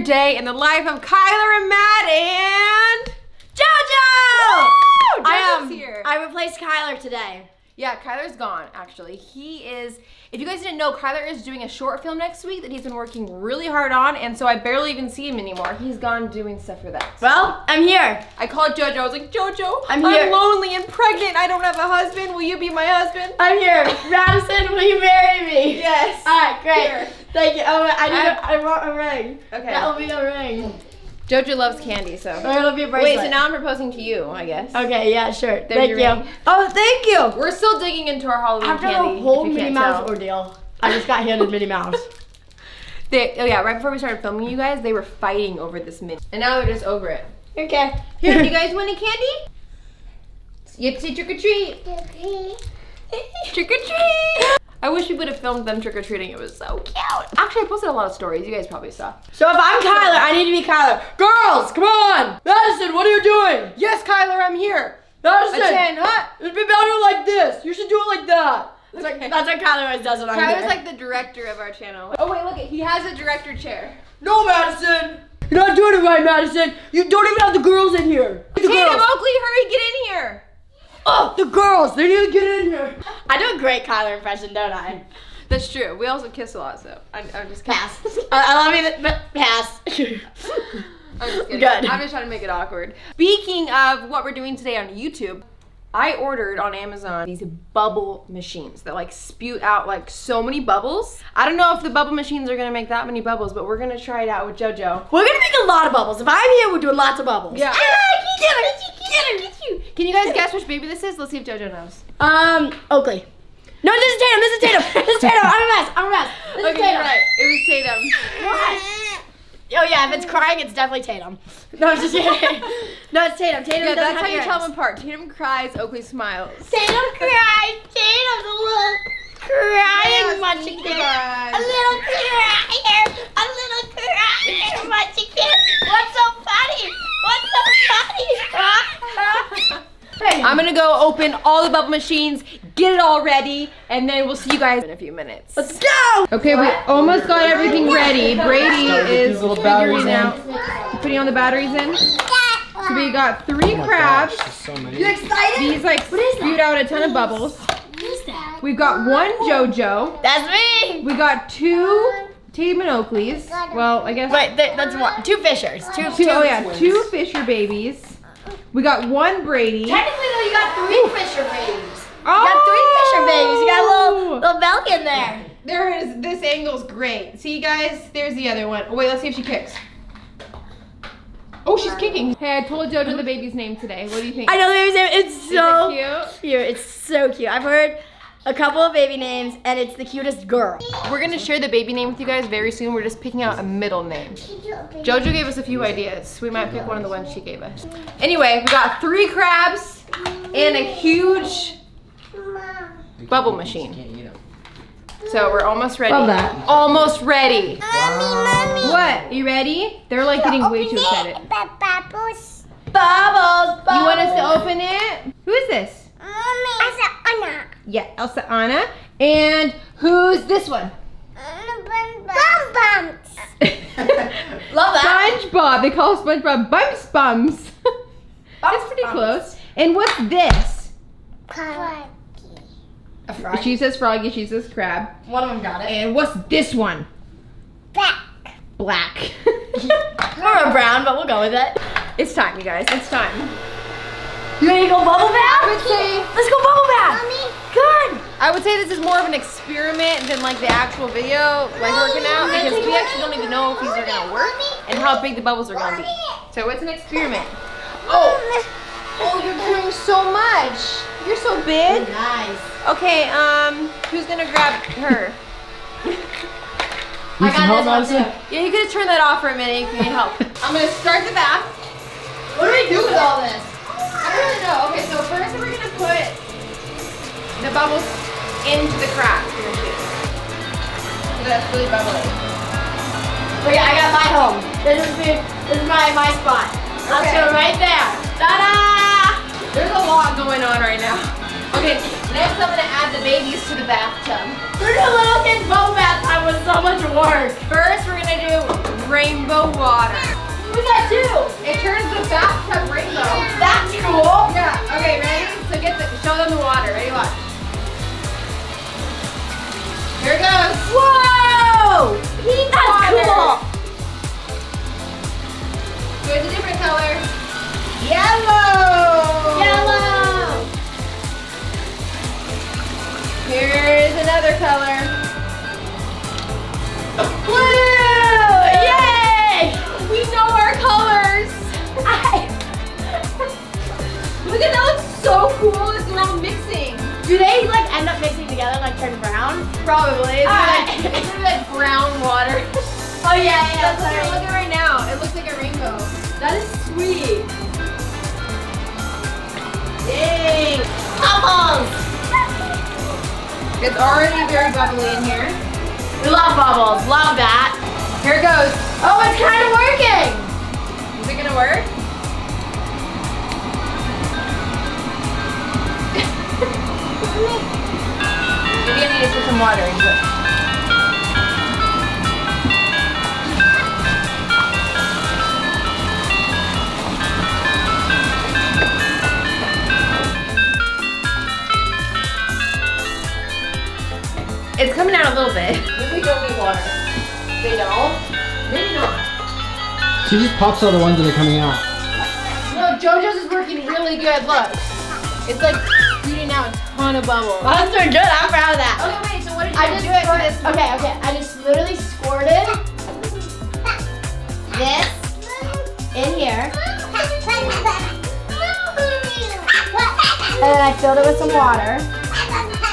another day in the life of Kyler and Mad and JoJo! Woo! I am um, here. I replaced Kyler today. Yeah, Kyler's gone, actually. He is, if you guys didn't know, Kyler is doing a short film next week that he's been working really hard on, and so I barely even see him anymore. He's gone doing stuff for that. Well, I'm here. I called JoJo. I was like, JoJo, I'm here." I'm lonely and pregnant. I don't have a husband. Will you be my husband? I'm here. Madison, will you marry me? Yes. All right, great. Here. Thank you. Oh, I need. I- a, I want a ring. Okay. That will be a ring. JoJo loves candy, so. Or it'll be bracelet. Wait, so now I'm proposing to you, I guess. Okay, yeah, sure. There's thank you. ring. Oh, thank you. We're still digging into our Halloween After candy. the whole if you Minnie can't Mouse tell. ordeal, I just got handed Minnie Mouse. They, oh yeah, right before we started filming you guys, they were fighting over this mini. And now they're just over it. Okay. Here, do you guys want any candy? You have to say trick or treat. Trick or treat. I wish we would have filmed them trick or treating. It was so cute. Actually, I posted a lot of stories. You guys probably saw. So if I'm Kyler, I need to be Kyler. Girls, come on! Madison, what are you doing? Yes, Kyler, I'm here. Madison, Attend, huh? it'd be better like this. You should do it like that. That's, Okay. like, that's what Kyler always does when I'm Kyler's there. like the director of our channel. Oh wait, look it. He has a director chair. no, Madison. You're not doing it right, Madison. You don't even have the girls in here. Taytum. Oakley, hurry, get in here. Oh, the girls. They need to get in here. I do a great Kyler impression, don't I? That's true. We also kiss a lot, so I'm, I'm just kidding. Pass. I, I love you, but pass. I'm just kidding. Good. I'm just trying to make it awkward. Speaking of what we're doing today on YouTube, I ordered on Amazon these bubble machines that like spew out like so many bubbles. I don't know if the bubble machines are gonna make that many bubbles, but we're gonna try it out with JoJo. We're gonna make a lot of bubbles. If I'm here, we're doing lots of bubbles. Yeah. Ah, get her, get her, get you. Can you guys guess which baby this is? Let's see if JoJo knows. Um, Oakley. No, this is Taytum. This is Taytum. This is Taytum. I'm a mess. I'm a mess. This is Okay, Taytum. you're right. It was Taytum. What? Oh yeah, if it's crying, it's definitely Taytum. No, I'm just kidding. No, it's Taytum. Taytum Yeah, doesn't that's have how you tell them apart. Taytum cries, Oakley smiles. Taytum cries. Taytum's a little crying Yes, munchkin. cries. A little crier. A little crier munchkin. What's so funny? What's so funny? Hey. I'm gonna go open all the bubble machines, get it all ready, and then we'll see you guys in a few minutes. Let's go. Okay, we almost got everything ready. Brady is these little batteries figuring out, putting all the batteries in. So we got three Oh crabs. gosh, so. You excited? These like What is that? spewed out a ton of bubbles. What is that? We've got one JoJo. That's me. We got two Taytum and Oakleys. Well, I guess Wait, th- that's one. Two Fishers. Two. two. Oh yeah, two Fisher babies. We got one Brady. Technically, though, you got three Fisher babies. Oh! You got three Fisher babies. You got a little little belly in there. There is. This angle's great. See, you guys, there's the other one. Oh, wait, let's see if she kicks. Oh, she's kicking. Hey, I told JoJo the baby's name today. What do you think? I know the baby's name. It's so it cute? cute. It's so cute. I've heard a couple of baby names, and it's the cutest girl. We're gonna share the baby name with you guys very soon. We're just picking out a middle name. JoJo gave us a few ideas. We might pick one of the ones she gave us. Anyway, we got three crabs and a huge bubble machine. Can't eat 'em. So we're almost ready. Love that. Almost ready. Mommy, Wow. What? You ready? They're like getting way too excited. It, Bubbles. Bubbles. You want us to open it? Who is this? Mommy. Elsa Anna. Yeah, Elsa Anna. And who's this one? Love that. SpongeBob. They call SpongeBob Bumps Bums. That's pretty Bums. close. And what's this? A frog. She says froggy, she says crab. One of them got it. And what's this one? Black. Black. Or a brown, but we'll go with it. it's time, you guys. It's time. You ready to go bubble bath? I would say Let's go bubble bath. Good. I would say this is more of an experiment than like the actual video, like working out, because we actually don't even know if these are gonna work and how big the bubbles are gonna be. So it's an experiment. Oh, oh, you're doing so much. You're so big. Nice. Okay, um, who's gonna grab her? Need some help, Madison? Yeah, you could just turn that off for a minute if you need help. I'm gonna start the bath. What do we do with all this? I don't really know. Okay, so first we're gonna put the bubbles into the crack. Here, too. So that's really bubbly. Look, I got my home. This is. This is my my spot. Let's Okay. go right there. Ta-da! Right now. Okay, next I'm gonna add the babies to the bathtub. We're doing little kids bubble bath time with so much work. First, we're gonna do rainbow water. We got two. It turns the bathtub rainbow. That's cool. Yeah. Okay, ready? So get the show them the water. Ready? Watch. Probably. It's Alright. like, it's like brown water. Oh yeah, yeah. That's what you're looking right now. It looks like a rainbow. That is sweet. Yay! Bubbles! It's already very bubbly in here. We love bubbles. Love that. Here it goes. Oh, it's kind of working. Is it gonna work? Maybe I need to put some water into it. It's coming out a little bit. Maybe we don't need water. They don't? Maybe not. She just pops all the ones that are coming out. No, JoJo's is working really good. Look. It's like shooting out a ton of bubbles. That's doing good. I'm proud of that. Okay, wait, so what did you I do? just it this Okay, okay. I just literally squirted this in here, and then I filled it with some water,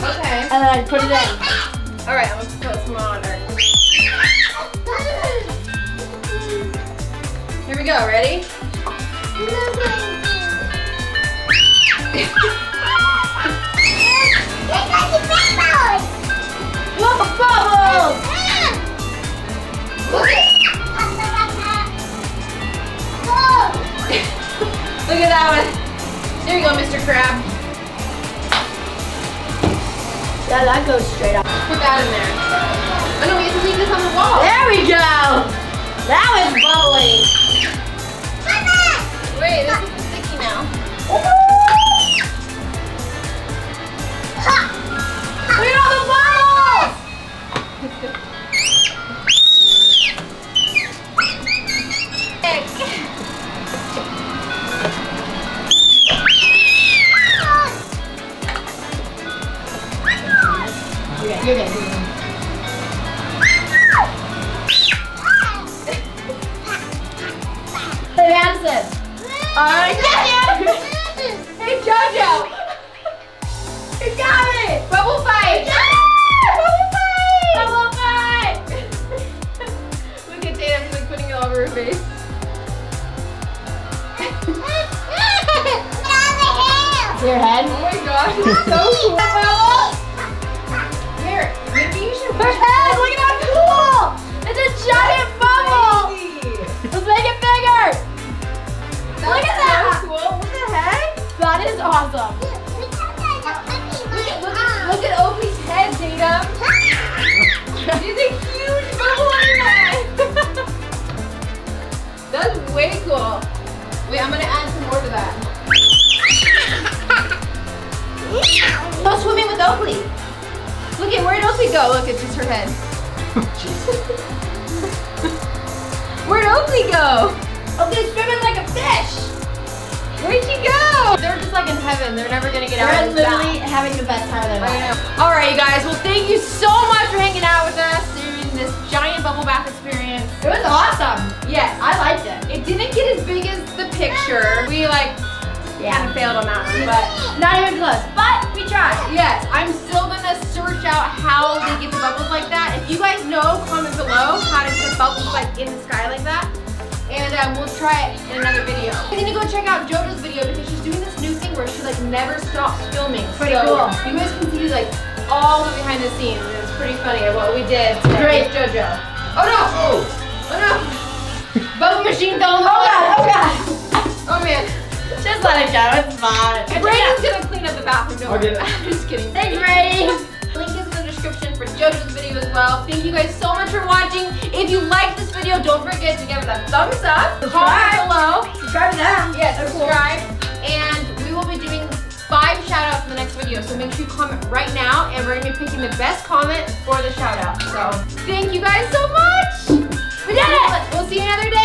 Okay. and then I put it in. Alright, I'm gonna put some water. Here we go, ready? Put that in there. Oh no, we have to leave this on the wall. There we go. That was bubbly. You're good. You're good. Hey, Madison. All right, yeah. Hey, JoJo. You got it. Bubble fight! Bubble fight! Bubble fight! Look at she's like putting it all over her face. Your head. Oh my gosh, it's so cool. That. Go swimming with Oakley. Look at where'd Oakley go? Look, it's just her head. Where'd Oakley go? Oakley's swimming like a fish. Where'd she go? They're just like in heaven. They're never gonna get out They're of this bath. literally having the best time of their I life. know. All right, you guys. Well, thank you so much for hanging out with us during this giant bubble bath experience. It was awesome. Kind Yeah. of failed on that one, but Not even close, but we tried. yes, I'm still gonna search out how they get the bubbles like that. If you guys know, comment below how to get bubbles like in the sky like that. And um, we'll try it in another video. You need to go check out JoJo's video because she's doing this new thing where she like never stops filming. Pretty so cool. You guys can see like all the behind the scenes. and It's pretty funny what we did today Great. JoJo. Oh no! Oh! Oh no! Bubble machine fell in the Oh god, oh god. It go, it's fine. And Brayden's gonna clean up the bathroom. Don't I'll worry. get it. I'm just kidding. Thanks, Brady. Link is in the description for JoJo's video as well. well. Thank you guys so much for watching. If you liked this video, don't forget to give it a thumbs up. Comment Subscribe. below. Subscribe now. Yes, subscribe. And we will be doing five shout outs in the next video. So make sure you comment right now and we're gonna be picking the best comment for the shout out. So thank you guys so much. We did it. We'll see you another day.